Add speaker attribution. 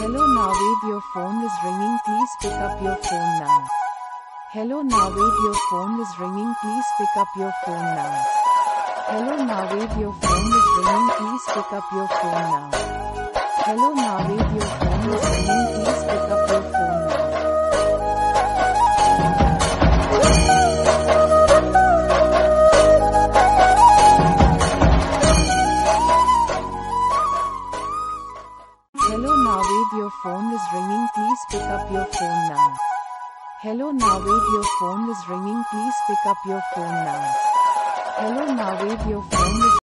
Speaker 1: Hello Naved your phone is ringing please pick up your phone now. Hello Naved your phone is ringing please pick up your phone now. Hello Naved your phone is ringing please pick up your phone now. Hello Naved your phone is Hello Naved your phone is ringing please pick up your phone now. Hello Naved your phone is ringing please pick up your phone now. Hello Naved your phone is